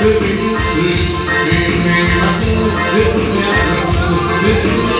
could be sweet. Maybe nothing will This is